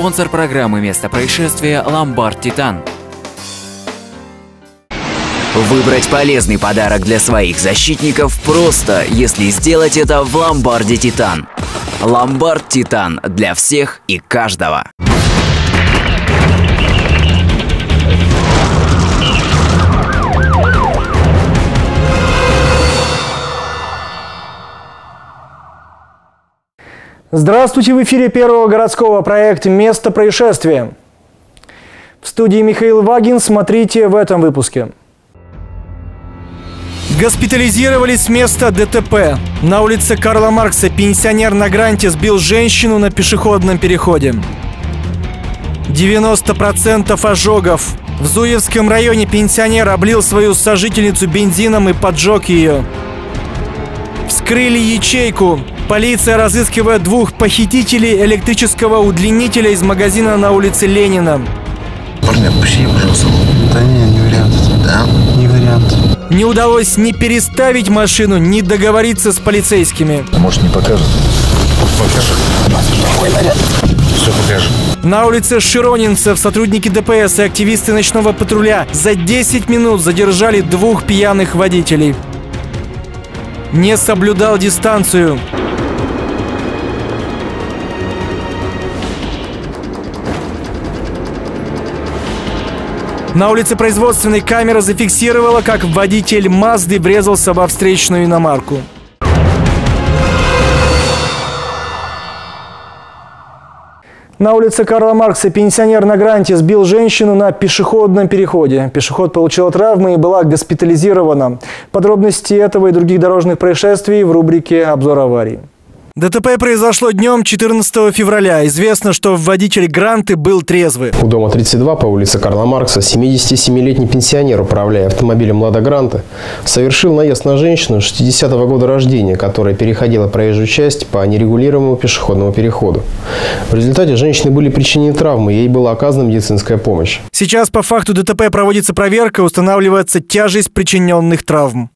Спонсор программы «Место происшествия» «Ломбард Титан». Выбрать полезный подарок для своих защитников просто, если сделать это в «Ломбарде Титан». «Ломбард Титан» для всех и каждого. Здравствуйте, в эфире первого городского проекта «Место происшествия». В студии Михаил Вагин. Смотрите в этом выпуске. Госпитализировали с места ДТП. На улице Карла Маркса пенсионер на гранте сбил женщину на пешеходном переходе. 90% ожогов. В Зуевском районе пенсионер облил свою сожительницу бензином и поджег ее. Вскрыли ячейку. Полиция разыскивает двух похитителей электрического удлинителя из магазина на улице Ленина. Парни, отпусти, пожалуйста. Да не, не вариант. Да? Не вариант. Не удалось ни переставить машину, ни договориться с полицейскими. Может не покажет? Покажет. Какой наряд? Все покажет. На улице Широнинцев сотрудники ДПС и активисты ночного патруля за 10 минут задержали двух пьяных водителей. Не соблюдал дистанцию. На улице производственной камера зафиксировала, как водитель Мазды врезался во встречную иномарку. На улице Карла Маркса пенсионер на гранте сбил женщину на пешеходном переходе. Пешеход получила травмы и была госпитализирована. Подробности этого и других дорожных происшествий в рубрике «Обзор аварий». ДТП произошло днем 14 февраля. Известно, что водитель Гранты был трезвый. У дома 32 по улице Карла Маркса 77-летний пенсионер, управляя автомобилем «Лада Гранта», совершил наезд на женщину 60-го года рождения, которая переходила проезжую часть по нерегулируемому пешеходному переходу. В результате женщины были причинены травмы, ей была оказана медицинская помощь. Сейчас по факту ДТП проводится проверка, устанавливается тяжесть причиненных травм.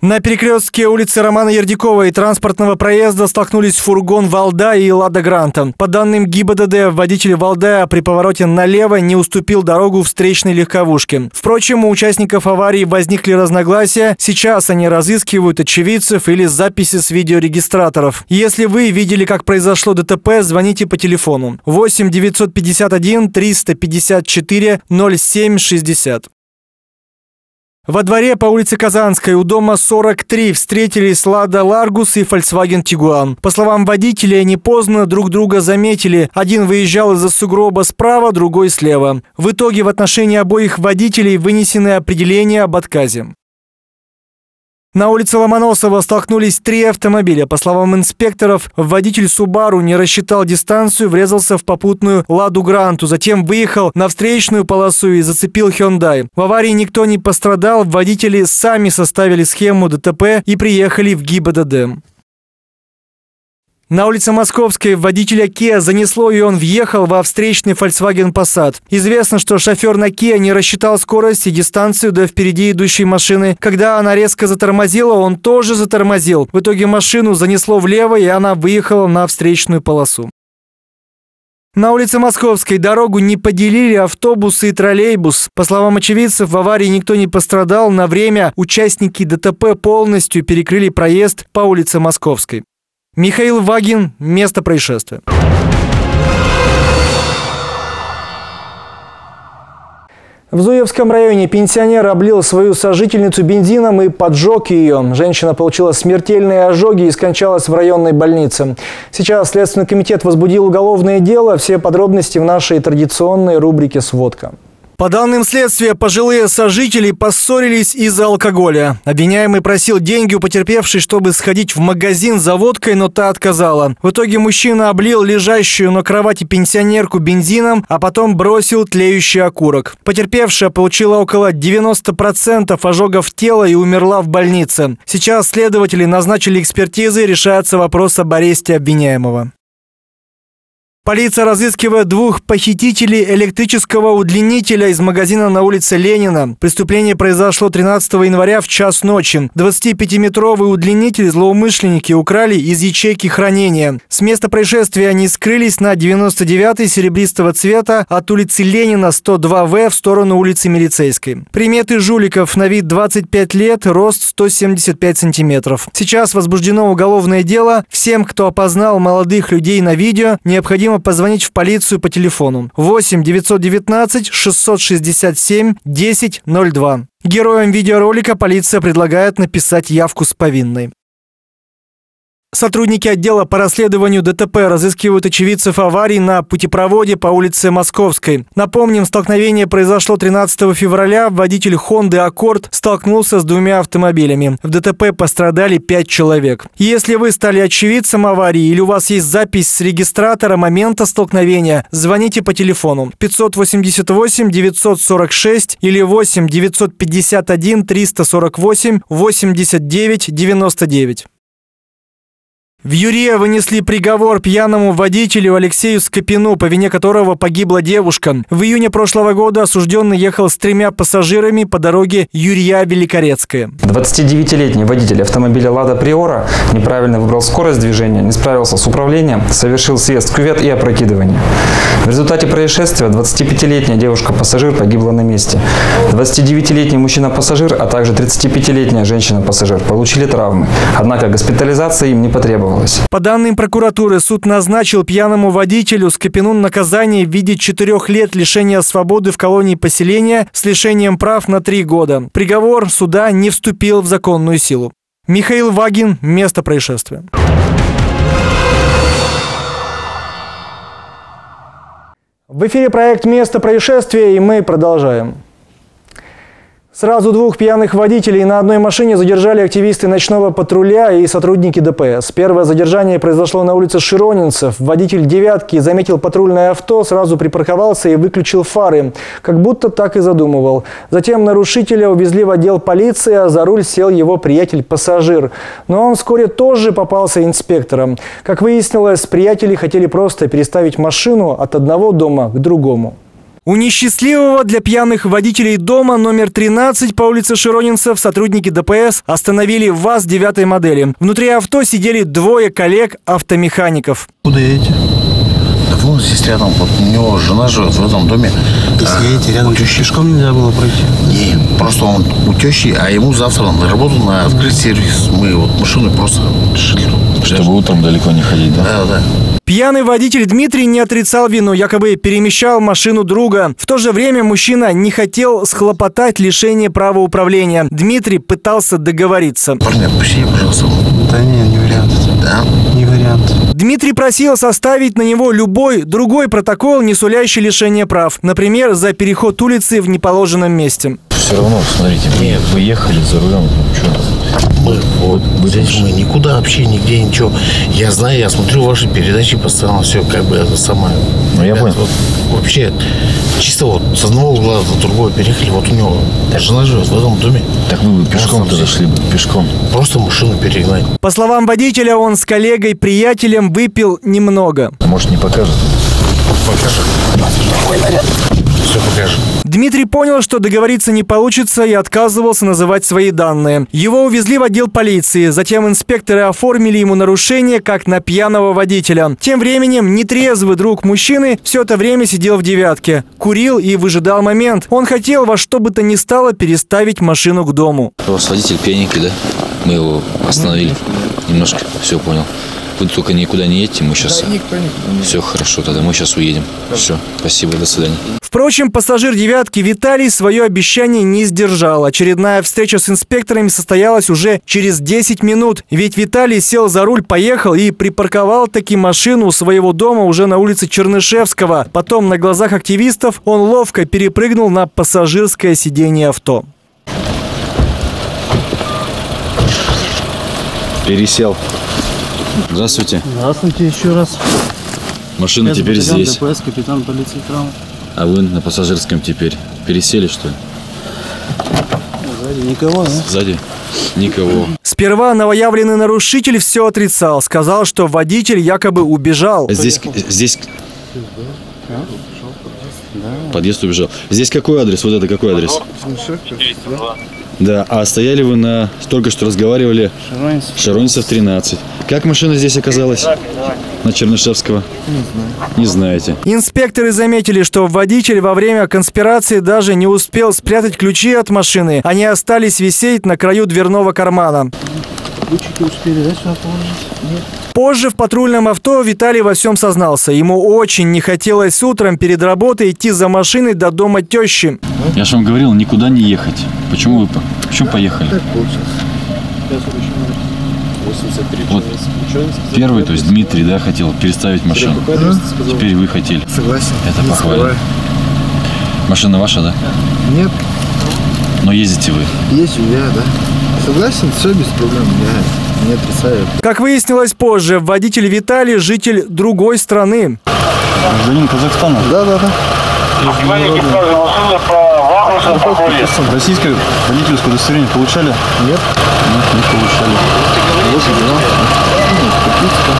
На перекрестке улицы Романа Ердикова и транспортного проезда столкнулись фургон «Валда» и «Лада Гранта». По данным ГИБДД, водитель «Валдая» при повороте налево не уступил дорогу встречной легковушке. Впрочем, у участников аварии возникли разногласия. Сейчас они разыскивают очевидцев или записи с видеорегистраторов. Если вы видели, как произошло ДТП, звоните по телефону 8 951 354 07 60. Во дворе по улице Казанской у дома 43 встретились Лада Ларгус и Volkswagen Тигуан. По словам водителей, они поздно друг друга заметили. Один выезжал из-за сугроба справа, другой слева. В итоге в отношении обоих водителей вынесены определения об отказе. На улице Ломоносова столкнулись три автомобиля. По словам инспекторов, водитель Субару не рассчитал дистанцию, врезался в попутную Ладу Гранту, затем выехал на встречную полосу и зацепил Hyundai. В аварии никто не пострадал, водители сами составили схему ДТП и приехали в ГИБДД. На улице Московской водителя Kia занесло, и он въехал во встречный Volkswagen Passat. Известно, что шофер на Kia не рассчитал скорость и дистанцию до впереди идущей машины. Когда она резко затормозила, он тоже затормозил. В итоге машину занесло влево, и она выехала на встречную полосу. На улице Московской дорогу не поделили автобус и троллейбус. По словам очевидцев, в аварии никто не пострадал. На время участники ДТП полностью перекрыли проезд по улице Московской. Михаил Вагин. Место происшествия. В Зуевском районе пенсионер облил свою сожительницу бензином и поджег ее. Женщина получила смертельные ожоги и скончалась в районной больнице. Сейчас Следственный комитет возбудил уголовное дело. Все подробности в нашей традиционной рубрике «Сводка». По данным следствия, пожилые сожители поссорились из-за алкоголя. Обвиняемый просил деньги у потерпевшей, чтобы сходить в магазин за водкой, но та отказала. В итоге мужчина облил лежащую на кровати пенсионерку бензином, а потом бросил тлеющий окурок. Потерпевшая получила около 90% ожогов тела и умерла в больнице. Сейчас следователи назначили экспертизы, решается вопрос об аресте обвиняемого. Полиция разыскивает двух похитителей электрического удлинителя из магазина на улице Ленина. Преступление произошло 13 января в час ночи. 25-метровый удлинитель злоумышленники украли из ячейки хранения. С места происшествия они скрылись на 99-й серебристого цвета от улицы Ленина 102В в сторону улицы Милицейской. Приметы жуликов на вид 25 лет, рост 175 сантиметров. Сейчас возбуждено уголовное дело. Всем, кто опознал молодых людей на видео, необходимо позвонить в полицию по телефону 8 919 667 1002. Героям видеоролика полиция предлагает написать явку с повинной. Сотрудники отдела по расследованию ДТП разыскивают очевидцев аварий на путепроводе по улице Московской. Напомним, столкновение произошло 13 февраля. Водитель Honda Accord столкнулся с двумя автомобилями. В ДТП пострадали пять человек. Если вы стали очевидцем аварии или у вас есть запись с регистратора момента столкновения, звоните по телефону 588 946 или 8 951 348 89 99. В Юре вынесли приговор пьяному водителю Алексею Скопину, по вине которого погибла девушка. В июне прошлого года осужденный ехал с тремя пассажирами по дороге Юрия-Великорецкая. 29-летний водитель автомобиля «Лада Приора» неправильно выбрал скорость движения, не справился с управлением, совершил съезд в кювет и опрокидывание. В результате происшествия 25-летняя девушка-пассажир погибла на месте. 29-летний мужчина-пассажир, а также 35-летняя женщина-пассажир получили травмы. Однако госпитализация им не потребовалась требовалось. По данным прокуратуры, суд назначил пьяному водителю Скопину наказание в виде четырех лет лишения свободы в колонии поселения с лишением прав на три года. Приговор суда не вступил в законную силу. Михаил Вагин. Место происшествия. В эфире проект «Место происшествия» и мы продолжаем. Сразу двух пьяных водителей на одной машине задержали активисты ночного патруля и сотрудники ДПС. Первое задержание произошло на улице Широнинцев. Водитель «девятки» заметил патрульное авто, сразу припарковался и выключил фары. Как будто так и задумывал. Затем нарушителя увезли в отдел полиции, а за руль сел его приятель-пассажир. Но он вскоре тоже попался инспектором. Как выяснилось, приятели хотели просто переставить машину от одного дома к другому. У несчастливого для пьяных водителей дома номер 13 по улице Широнинцев сотрудники ДПС остановили ВАЗ девятой модели. Внутри авто сидели двое коллег-автомехаников. Куда едете? Вон здесь рядом, вот у него жена живет в этом доме. Если А, рядом, у тещи. пешком нельзя было пройти. Не, просто он у тещи, а ему завтра на работу на открыть сервис. Мы вот машину просто решили. Чтобы утром далеко не ходить, да? Да, да. Пьяный водитель Дмитрий не отрицал вину, якобы перемещал машину друга. В то же время мужчина не хотел схлопотать лишение права управления. Дмитрий пытался договориться. Парни, отпусти, пожалуйста. Да не, не вариант. Да? Не вариант. Дмитрий просил составить на него любой другой протокол, не сулящий лишение прав. Например, за переход улицы в неположенном месте. Все равно, смотрите, вы, вы ехали за рулем, ну что? Мы вот здесь мы никуда вообще, нигде ничего. Я знаю, я смотрю ваши передачи постоянно, все как бы это самое. Ну, я понял. вот вообще, чисто вот с одного угла до другого переехали. Вот у него жена живет в этом доме. Так вы бы пешком туда шли бы, пешком. Просто машину перегнать. По словам водителя, он с коллегой-приятелем выпил немного. А может не покажет? Покажет. Все покажет. Дмитрий понял, что договориться не получится и отказывался называть свои данные. Его увезли в отдел полиции. Затем инспекторы оформили ему нарушение как на пьяного водителя. Тем временем нетрезвый друг мужчины все это время сидел в девятке. Курил и выжидал момент. Он хотел во что бы то ни стало переставить машину к дому. У вас водитель пьяненький, да? Мы его остановили. Немножко, все понял. Вы только никуда не едете, мы сейчас... Все хорошо, тогда мы сейчас уедем. Все, спасибо, до свидания. Впрочем, пассажир «девятки» Виталий свое обещание не сдержал. Очередная встреча с инспекторами состоялась уже через 10 минут. Ведь Виталий сел за руль, поехал и припарковал таки машину у своего дома уже на улице Чернышевского. Потом на глазах активистов он ловко перепрыгнул на пассажирское сиденье авто. Пересел. Здравствуйте. Здравствуйте еще раз. Машина теперь здесь. ДПС, капитан полиции Крама. А вы на пассажирском теперь. Пересели, что ли? Сзади никого, да? Сзади? Никого. Сперва новоявленный нарушитель все отрицал. Сказал, что водитель якобы убежал. Здесь, здесь Подъезд убежал. Здесь какой адрес? Вот это какой адрес? Да, а стояли вы на... Только что разговаривали... Шаронец. Шаронцев 13. Как машина здесь оказалась? На Чернышевского? Не знаю. Не знаете. Инспекторы заметили, что водитель во время конспирации даже не успел спрятать ключи от машины. Они остались висеть на краю дверного кармана. Ключики успели, да, сюда положить? Нет. Позже в патрульном авто Виталий во всем сознался. Ему очень не хотелось утром перед работой идти за машиной до дома тещи. Я же вам говорил, никуда не ехать. Почему вы по- почему поехали? Так получилось. Вот первый, то есть Дмитрий, да, хотел переставить машину. Теперь вы хотели. Согласен. Это похвально. Машина ваша, да? Нет, Но ездите вы. езжу я, да. Согласен, все без проблем, я не отрицаю. Как выяснилось позже, водитель Виталий – житель другой страны. Гражданин Казахстана. Да, да, да. Российское водительское удостоверение получали? Нет. Нет, не получали. Вот.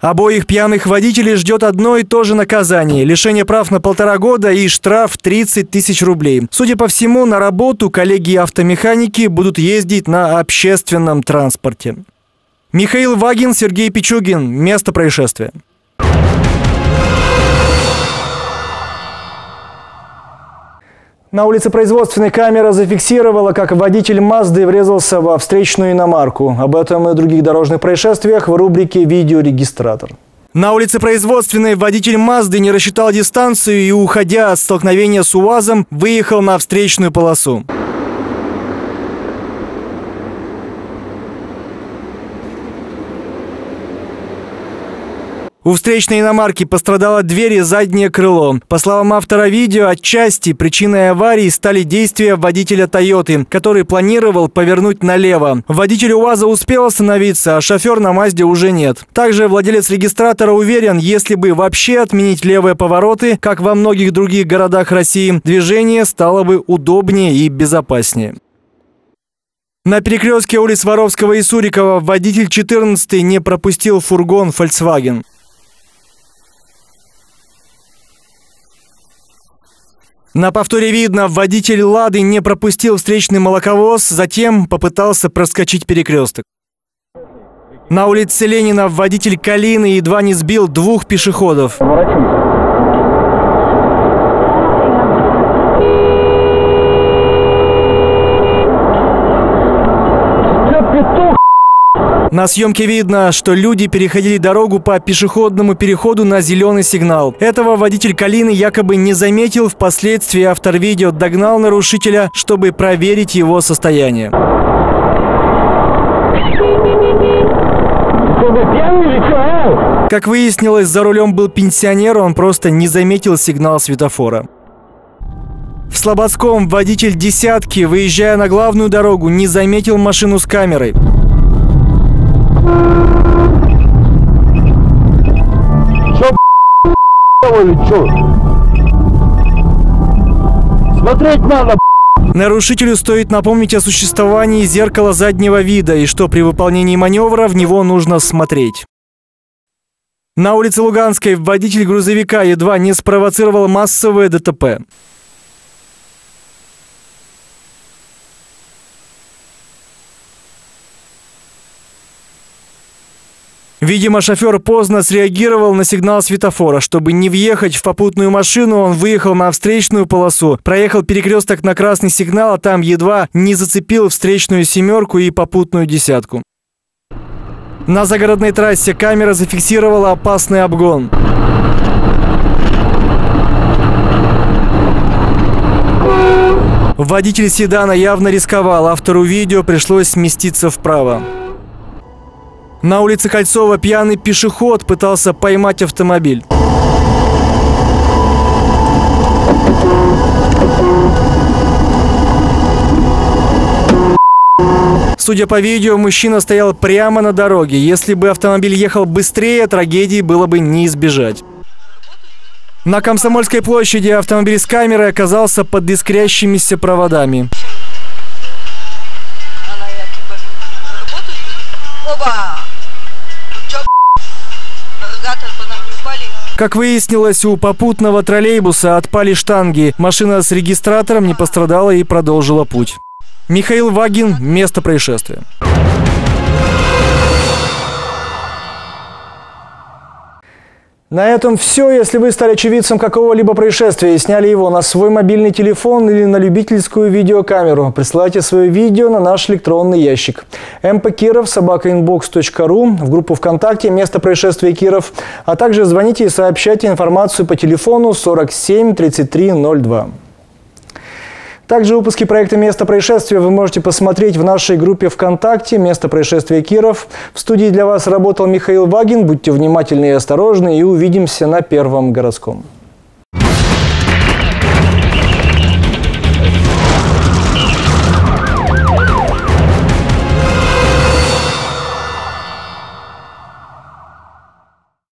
Обоих пьяных водителей ждет одно и то же наказание – лишение прав на полтора года и штраф 30 тысяч рублей. Судя по всему, на работу коллеги-автомеханики будут ездить на общественном транспорте. Михаил Вагин, Сергей Пичугин. Место происшествия. На улице производственной камера зафиксировала, как водитель Мазды врезался во встречную иномарку. Об этом и других дорожных происшествиях в рубрике «Видеорегистратор». На улице производственной водитель Мазды не рассчитал дистанцию и, уходя от столкновения с УАЗом, выехал на встречную полосу. У встречной иномарки пострадала дверь и заднее крыло. По словам автора видео, отчасти причиной аварии стали действия водителя «Тойоты», который планировал повернуть налево. Водитель УАЗа успел остановиться, а шофер на «Мазде» уже нет. Также владелец регистратора уверен, если бы вообще отменить левые повороты, как во многих других городах России, движение стало бы удобнее и безопаснее. На перекрестке улиц Воровского и Сурикова водитель 14 не пропустил фургон Volkswagen. На повторе видно, водитель «Лады» не пропустил встречный молоковоз, затем попытался проскочить перекресток. На улице Ленина водитель «Калины» едва не сбил двух пешеходов. На съемке видно, что люди переходили дорогу по пешеходному переходу на зеленый сигнал. Этого водитель Калины якобы не заметил, впоследствии автор видео догнал нарушителя, чтобы проверить его состояние. Как выяснилось, за рулем был пенсионер, он просто не заметил сигнал светофора. В Слободском водитель «десятки», выезжая на главную дорогу, не заметил машину с камерой. Смотреть надо, Нарушителю стоит напомнить о существовании зеркала заднего вида и что при выполнении маневра в него нужно смотреть. На улице Луганской водитель грузовика едва не спровоцировал массовое ДТП. Видимо, шофер поздно среагировал на сигнал светофора. Чтобы не въехать в попутную машину, он выехал на встречную полосу, проехал перекресток на красный сигнал, а там едва не зацепил встречную семерку и попутную десятку. На загородной трассе камера зафиксировала опасный обгон. Водитель седана явно рисковал, автору видео пришлось сместиться вправо. На улице Кольцова пьяный пешеход пытался поймать автомобиль. Судя по видео, мужчина стоял прямо на дороге. Если бы автомобиль ехал быстрее, трагедии было бы не избежать. На Комсомольской площади автомобиль с камерой оказался под искрящимися проводами. Как выяснилось, у попутного троллейбуса отпали штанги. Машина с регистратором не пострадала и продолжила путь. Михаил Вагин. Место происшествия. На этом все. Если вы стали очевидцем какого-либо происшествия и сняли его на свой мобильный телефон или на любительскую видеокамеру, присылайте свое видео на наш электронный ящик mpkirov собакаinbox.ru в группу ВКонтакте «Место происшествия Киров», а также звоните и сообщайте информацию по телефону 47 33 02. Также выпуски проекта «Место происшествия» вы можете посмотреть в нашей группе ВКонтакте «Место происшествия Киров». В студии для вас работал Михаил Вагин. Будьте внимательны и осторожны, и увидимся на Первом городском.